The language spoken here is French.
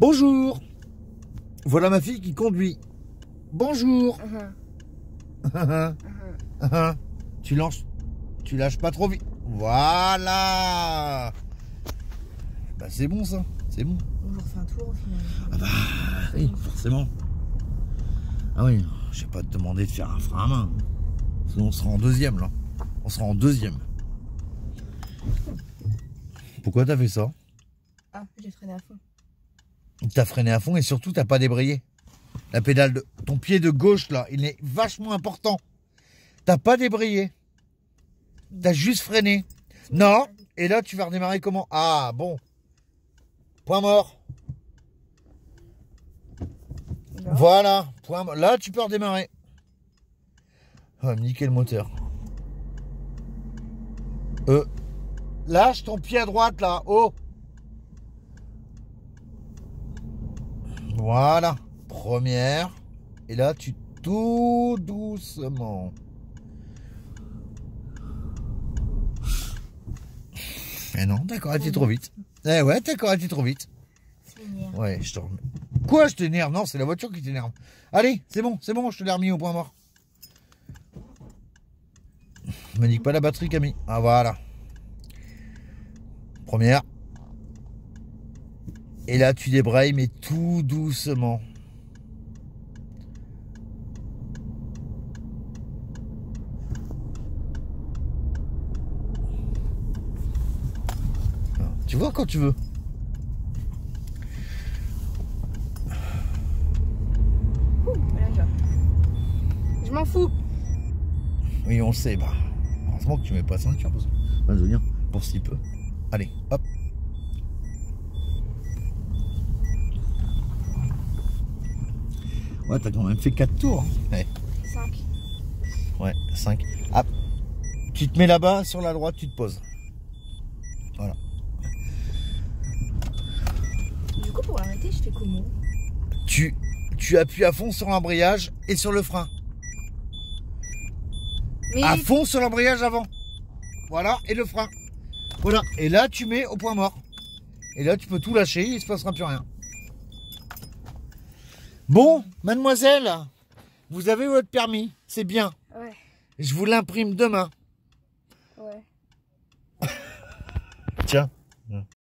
Bonjour. Voilà ma fille qui conduit. Bonjour. Uh-huh. Uh-huh. tu lances, tu lâches pas trop vite. Voilà. Bah c'est bon ça, c'est bon. On refait un tour au final. Ah bah oui, forcément. Ah oui, je vais pas te demander de faire un frein à main. Sinon on sera en deuxième là. On sera en deuxième. Pourquoi t'as fait ça? Ah, j'ai freiné à fond. T'as freiné à fond et surtout t'as pas débrayé. La pédale de ton pied de gauche là, il est vachement important. T'as pas débrayé. T'as juste freiné. Non. Et là tu vas redémarrer comment? Ah bon. Point mort. Non. Voilà. Point mort. Là tu peux redémarrer. Ah, me niquer le moteur. Euh. Lâche ton pied à droite là. Oh. Voilà. Première. Et là, tu tout doucement. Eh non, t'as arrêté trop vite. Eh ouais, t'as arrêté trop vite. Ouais, je te remets. Quoi, je t'énerve? Non, c'est la voiture qui t'énerve. Allez, c'est bon, c'est bon, je te l'ai remis au point mort. Me nique pas la batterie, Camille. Ah, voilà. Première. Et là, tu débrayes, mais tout doucement. Tu vois quand tu veux. Ouh, voilà, je m'en fous. Oui, on le sait. Bah, heureusement que tu mets pas la ceinture. Parce devenir pour si peu. Allez, hop. Ouais, t'as quand même fait 4 tours. hein. Ouais, 5. ouais 5. Hop. Tu te mets là-bas, sur la droite, tu te poses. Voilà. Du coup, pour arrêter, je fais comment? Tu, tu appuies à fond sur l'embrayage et sur le frein. Mais À fond sur l'embrayage avant. Voilà, et le frein. Voilà. Et là, tu mets au point mort. Et là, tu peux tout lâcher, il se passera plus rien. Bon, mademoiselle, vous avez votre permis, c'est bien. Ouais, Je vous l'imprime demain. ouais. Tiens.